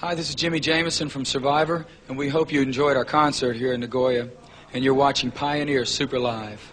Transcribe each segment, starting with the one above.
Hi, this is Jimi Jamison from Survivor, and we hope you enjoyed our concert here in Nagoya, and you're watching Pioneer Super Live.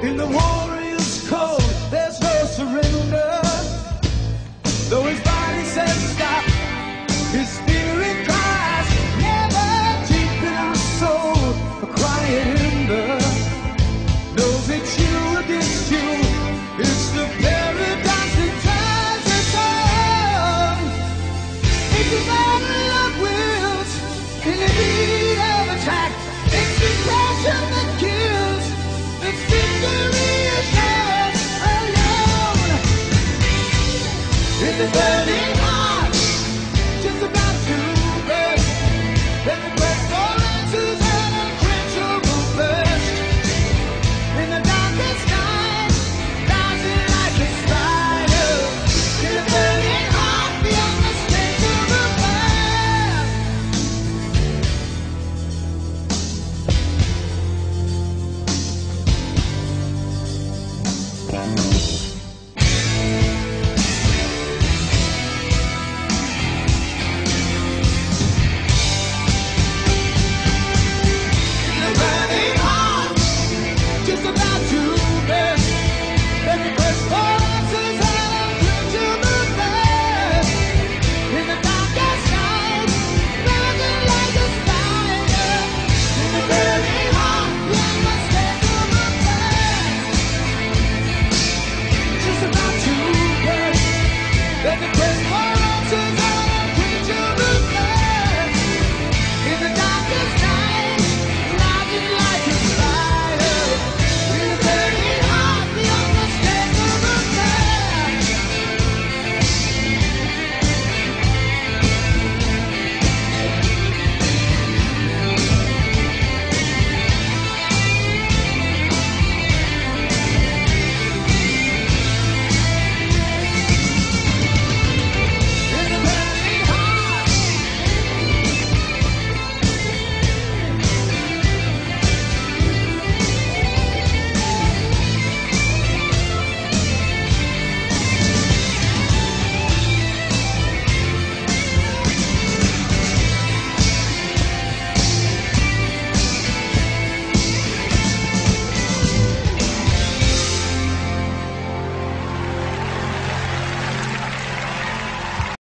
In the warrior's code, there's no surrender. Though his body says stop, his